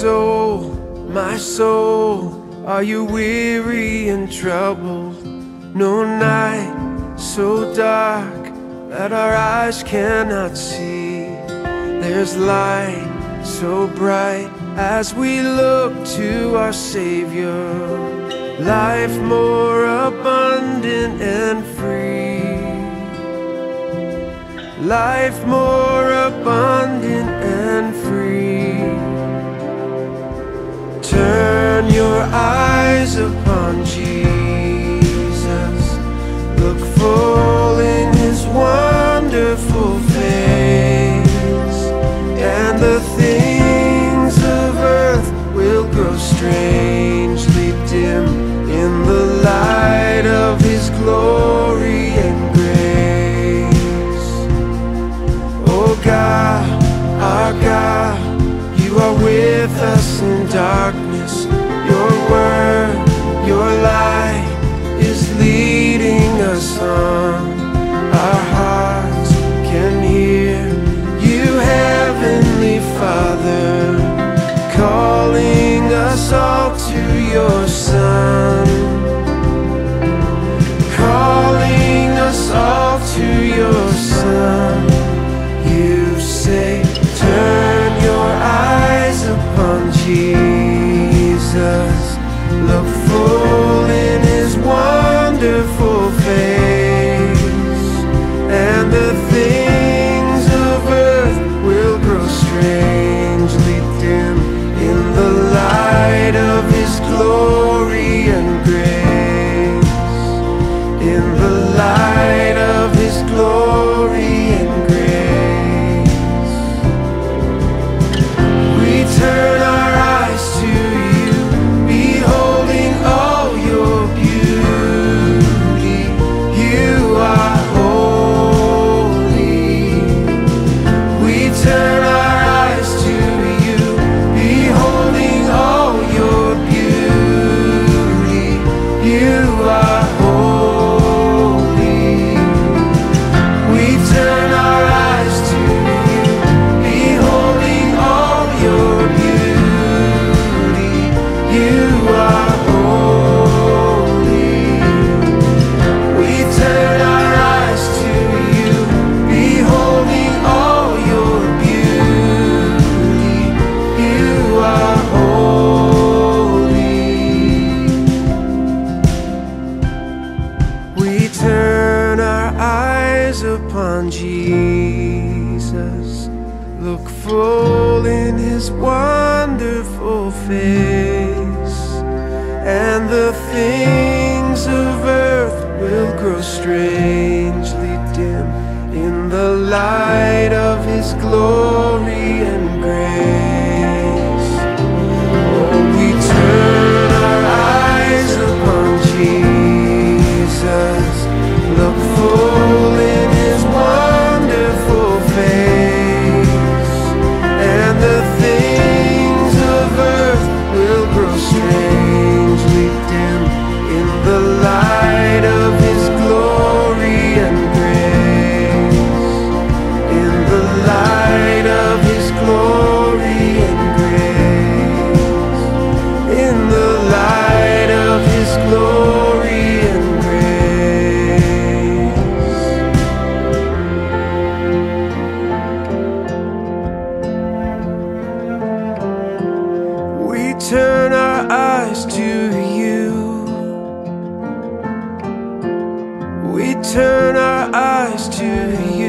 soul, my soul, are you weary and troubled? No night so dark that our eyes cannot see. There's light so bright as we look to our Savior. Life more abundant and free. Life more abundant and free. strangely dim in the light of his glory and grace. Oh God, our God, you are with us in darkness. We turn our eyes upon Jesus, look full in his wonderful face, and the things of earth will grow strangely dim in the light. close to you. We turn our eyes to you.